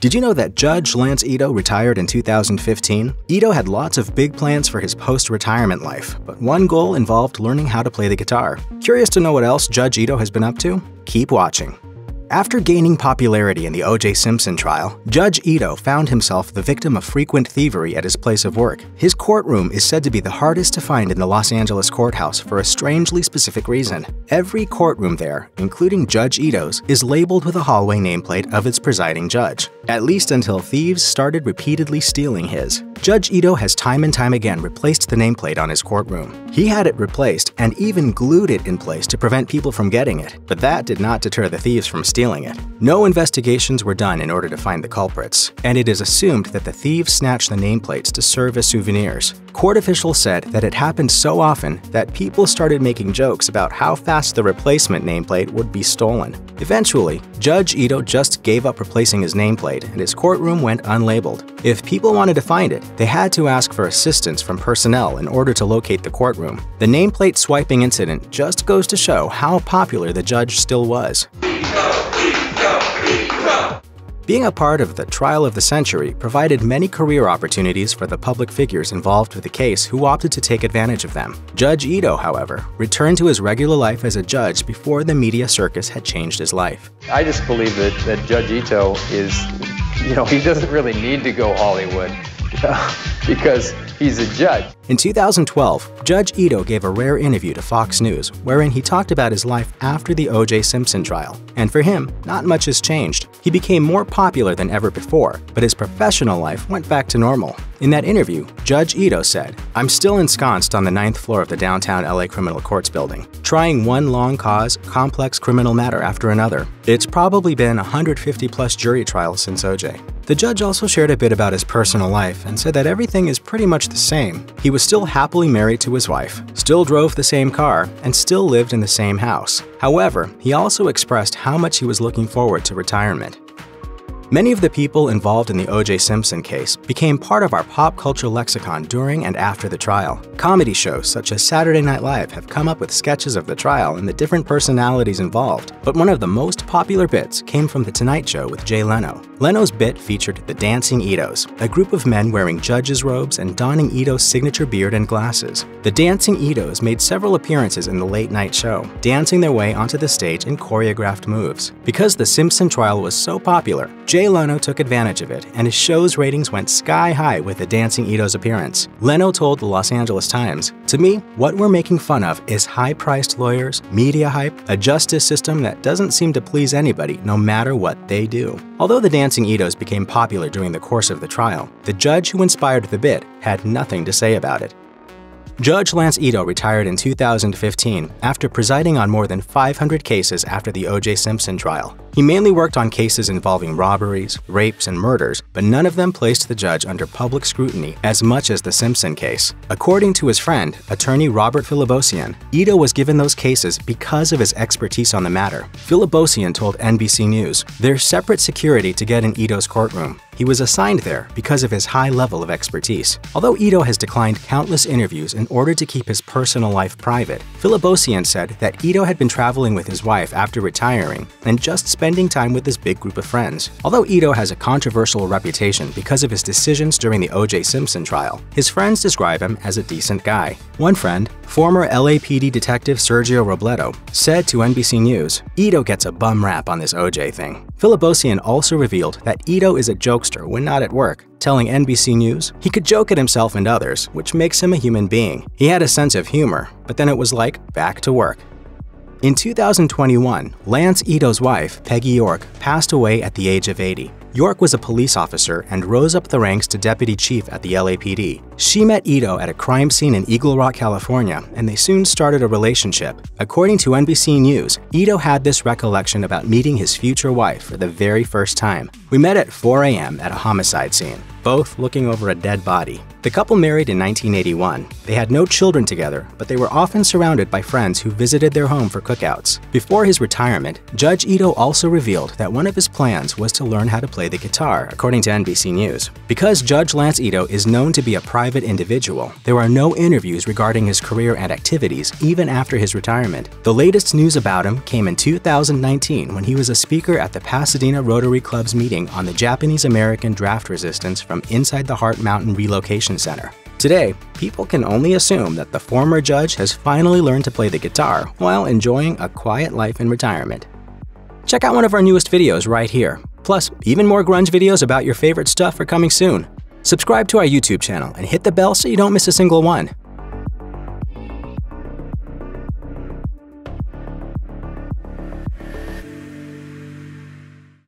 Did you know that Judge Lance Ito retired in 2015? Ito had lots of big plans for his post-retirement life, but one goal involved learning how to play the guitar. Curious to know what else Judge Ito has been up to? Keep watching. After gaining popularity in the O.J. Simpson trial, Judge Ito found himself the victim of frequent thievery at his place of work. His courtroom is said to be the hardest to find in the Los Angeles courthouse for a strangely specific reason. Every courtroom there, including Judge Ito's, is labeled with a hallway nameplate of its presiding judge, at least until thieves started repeatedly stealing his. Judge Ito has time and time again replaced the nameplate on his courtroom. He had it replaced and even glued it in place to prevent people from getting it, but that did not deter the thieves from stealing it. No investigations were done in order to find the culprits, and it is assumed that the thieves snatched the nameplates to serve as souvenirs. Court officials said that it happened so often that people started making jokes about how fast the replacement nameplate would be stolen. Eventually, Judge Ito just gave up replacing his nameplate and his courtroom went unlabeled. If people wanted to find it, they had to ask for assistance from personnel in order to locate the courtroom. The nameplate swiping incident just goes to show how popular the judge still was. Being a part of the trial of the century provided many career opportunities for the public figures involved with the case who opted to take advantage of them. Judge Ito, however, returned to his regular life as a judge before the media circus had changed his life. I just believe that, that Judge Ito is, you know, he doesn't really need to go Hollywood because he's a judge. In 2012, Judge Ito gave a rare interview to Fox News wherein he talked about his life after the O.J. Simpson trial. And for him, not much has changed. He became more popular than ever before, but his professional life went back to normal. In that interview, Judge Ito said, I'm still ensconced on the ninth floor of the downtown LA Criminal Courts building, trying one long cause, complex criminal matter after another. It's probably been 150 plus jury trials since OJ. The judge also shared a bit about his personal life and said that everything is pretty much the same. He was still happily married to his wife, still drove the same car, and still lived in the same house. However, he also expressed how much he was looking forward to retirement. Many of the people involved in the O.J. Simpson case became part of our pop culture lexicon during and after the trial. Comedy shows such as Saturday Night Live have come up with sketches of the trial and the different personalities involved, but one of the most popular bits came from The Tonight Show with Jay Leno. Leno's bit featured the Dancing Itos, a group of men wearing judges' robes and donning Ito's signature beard and glasses. The Dancing Itos made several appearances in the late night show, dancing their way onto the stage in choreographed moves. Because the Simpson trial was so popular, Jay Leno took advantage of it, and his show's ratings went sky high with the Dancing Ito's appearance. Leno told the Los Angeles Times, To me, what we're making fun of is high-priced lawyers, media hype, a justice system that doesn't seem to please anybody no matter what they do. Although the Dancing Itos became popular during the course of the trial, the judge who inspired the bit had nothing to say about it. Judge Lance Ito retired in 2015 after presiding on more than 500 cases after the O.J. Simpson trial. He mainly worked on cases involving robberies, rapes, and murders, but none of them placed the judge under public scrutiny as much as the Simpson case. According to his friend, attorney Robert Philibosian, Ito was given those cases because of his expertise on the matter. Philibosian told NBC News, There's separate security to get in Ito's courtroom. He was assigned there because of his high level of expertise. Although Ito has declined countless interviews in order to keep his personal life private, Philibosian said that Ito had been traveling with his wife after retiring and just spending time with his big group of friends. Although Ito has a controversial reputation because of his decisions during the O.J. Simpson trial, his friends describe him as a decent guy. One friend, former LAPD detective Sergio Robledo, said to NBC News, Ito gets a bum rap on this OJ thing. Philibosian also revealed that Ito is a jokester when not at work, telling NBC News he could joke at himself and others, which makes him a human being. He had a sense of humor, but then it was like back to work. In 2021, Lance Ito's wife, Peggy York, passed away at the age of 80. York was a police officer and rose up the ranks to deputy chief at the LAPD. She met Ito at a crime scene in Eagle Rock, California, and they soon started a relationship. According to NBC News, Ito had this recollection about meeting his future wife for the very first time. We met at 4 a.m. at a homicide scene, both looking over a dead body. The couple married in 1981. They had no children together, but they were often surrounded by friends who visited their home for cookouts. Before his retirement, Judge Ito also revealed that one of his plans was to learn how to play the guitar, according to NBC News. Because Judge Lance Ito is known to be a private individual, there are no interviews regarding his career and activities even after his retirement. The latest news about him came in 2019 when he was a speaker at the Pasadena Rotary Club's meeting on the Japanese American draft resistance from inside the Heart Mountain Relocation Center. Today, people can only assume that the former judge has finally learned to play the guitar while enjoying a quiet life in retirement. Check out one of our newest videos right here. Plus, even more grunge videos about your favorite stuff are coming soon. Subscribe to our YouTube channel and hit the bell so you don't miss a single one.